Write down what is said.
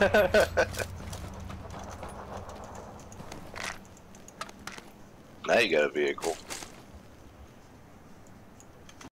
now you got a vehicle.